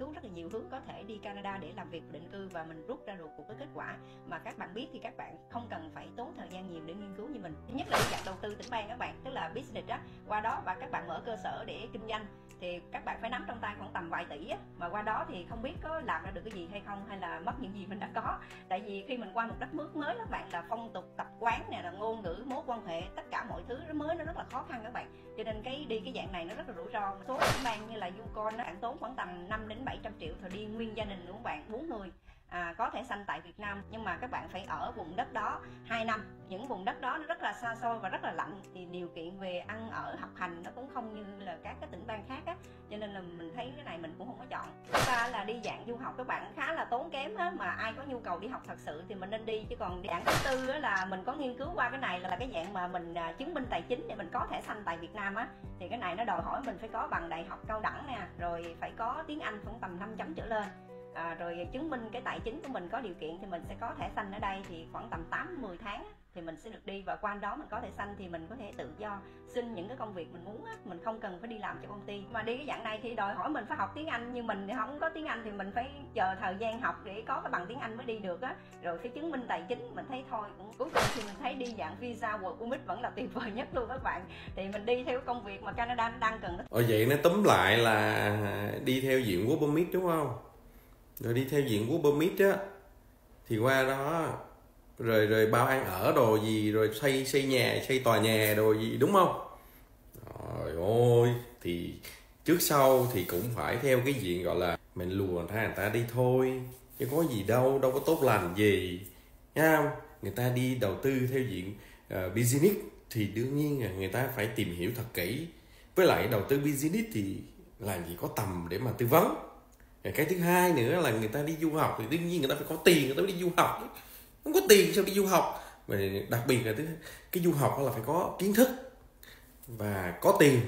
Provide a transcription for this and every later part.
cứu rất là nhiều hướng có thể đi Canada để làm việc định cư và mình rút ra được một cái kết quả. Mà các bạn biết thì các bạn không cần phải tốn thời gian nhiều để nghiên cứu như mình. Thứ nhất là tư tỉnh bang các bạn, tức là business á. Qua đó và các bạn mở cơ sở để kinh doanh, thì các bạn phải nắm trong tay khoảng tầm vài tỷ á. Mà qua đó thì không biết có làm ra được cái gì hay không, hay là mất những gì mình đã có. Tại vì khi mình qua một đất nước mới các bạn, là phong tục, tập quán này là ngôn ngữ, mối quan hệ, tất cả mọi thứ nó mới, nó rất là khó khăn các bạn. Cho nên cái đi cái dạng này nó rất là rủi ro. Số tỉnh bang như là Yukon nó bạn tốn khoảng tầm 5 đến 700 triệu thì đi nguyên gia đình của bạn, bốn người à, có thể sanh tại Việt Nam nhưng mà các bạn phải ở vùng đất đó 2 năm. Những vùng đất đó nó rất là xa xôi và rất là lạnh thì điều kiện về ăn ở học hành nó cũng không như là các cái tỉnh bang khác á. Cho nên là mình thấy cái này mình cũng không có chọn. Thứ ba là đi dạng du học các bạn khá là tốn kém á mà ai có nhu cầu đi học thật sự thì mình nên đi chứ còn dạng thứ tư á là mình có nghiên cứu qua cái này là cái dạng mà mình à, chứng minh tài chính để mình có thể sanh tại Việt Nam á. Thì cái này nó đòi hỏi mình phải có bằng đại học cao đẳng nè rồi phải có tiếng Anh khoảng tầm 5 chấm trở lên à, rồi chứng minh cái tài chính của mình có điều kiện thì mình sẽ có thể xanh ở đây thì khoảng tầm 8 10 tháng thì mình sẽ được đi. Và qua đó mình có thể xanh thì mình có thể tự do xin những cái công việc mình muốn á, mình không cần phải đi làm cho công ty. Mà đi cái dạng này thì đòi hỏi mình phải học tiếng Anh nhưng mình thì không có tiếng Anh thì mình phải chờ thời gian học để có cái bằng tiếng Anh mới đi được á. Rồi phải chứng minh tài chính mình thấy thôi cũng cuối cùng thì mình thấy đi dạng visa work permit vẫn là tuyệt vời nhất luôn các bạn. Thì mình đi theo công việc mà Canada đang cần Ở vậy nó tóm lại là đi theo diện work permit đúng không? Rồi đi theo diện của permit á thì qua đó rồi rồi bao ăn ở đồ gì rồi xây xây nhà xây tòa nhà đồ gì đúng không? Rồi ôi thì trước sau thì cũng phải theo cái diện gọi là mình lùa người ta người ta đi thôi chứ có gì đâu đâu có tốt lành gì nha không? Người ta đi đầu tư theo diện uh, business thì đương nhiên là người ta phải tìm hiểu thật kỹ. Với lại đầu tư business thì làm gì có tầm để mà tư vấn cái thứ hai nữa là người ta đi du học thì đương nhiên người ta phải có tiền người ta mới đi du học. Không có tiền sao đi du học? Và đặc biệt là cái du học là phải có kiến thức và có tiền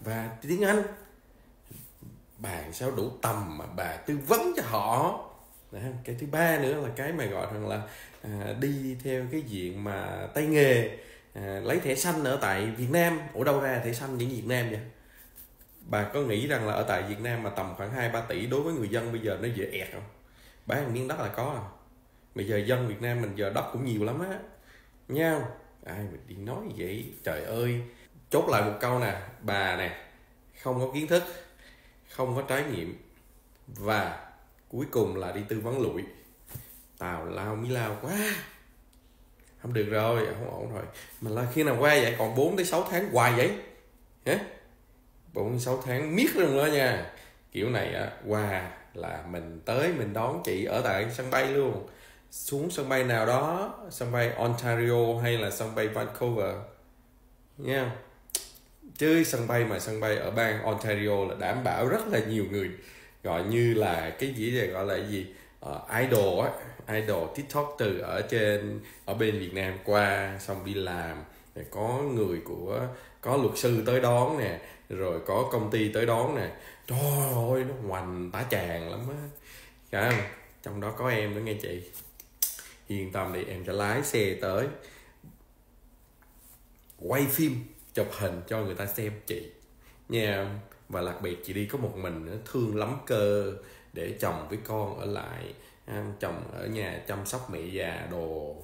và tiếng anh. Bà sao đủ tầm mà bà tư vấn cho họ? Đấy, cái thứ ba nữa là cái mà gọi rằng là à, đi theo cái diện mà tay nghề à, lấy thẻ xanh ở tại Việt Nam. Ở đâu ra thẻ xanh những Việt Nam vậy? Bà có nghĩ rằng là ở tại Việt Nam mà tầm khoảng 2 3 tỷ đối với người dân bây giờ nó dễ ẹt không? Bán miếng đất là có à. Bây giờ dân Việt Nam mình giờ đất cũng nhiều lắm á. Nha ai mà đi nói vậy? Trời ơi. Chốt lại một câu nè. Bà nè, không có kiến thức, không có trải nghiệm. Và cuối cùng là đi tư vấn lụi. Tào lao mí lao quá. Không được rồi, không ổn rồi. Mà là khi nào qua vậy? Còn 4 tới 6 tháng hoài vậy? Hả? 4 6 tháng miết luôn đó nha. Kiểu này á qua là mình tới mình đón chị ở tại sân bay luôn. Xuống sân bay nào đó sân bay Ontario hay là sân bay Vancouver. Nha. Chứ sân bay mà sân bay ở bang Ontario là đảm bảo rất là nhiều người. Gọi như là cái gì để gọi là gì? Uh, idol á. Idol tiktok từ ở trên ở bên việt nam qua xong đi làm có người của, có luật sư tới đón nè, rồi có công ty tới đón nè. Trời ơi, nó hoành tả tràn lắm á. Cả trong đó có em nữa nghe chị. Yên tâm đi, em sẽ lái xe tới. Quay phim, chụp hình cho người ta xem, chị. Nha và đặc biệt chị đi có một mình nữa, thương lắm cơ. Để chồng với con ở lại à, chồng ở nhà chăm sóc mẹ già đồ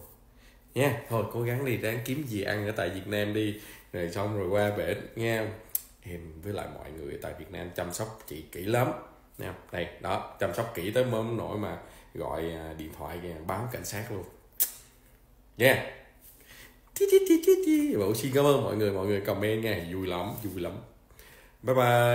nha, thôi, cố gắng đi, ráng kiếm gì ăn ở tại Việt Nam đi. Rồi xong rồi qua bển, nha. Em với lại mọi người tại Việt Nam chăm sóc chị kỹ lắm, nha. Đây, đó, chăm sóc kỹ tới mớm nổi mà gọi à, điện thoại báo cảnh sát luôn. Nha. Yeah. Bộ xin cảm ơn mọi người mọi người comment nha, vui lắm vui lắm. Bye bye.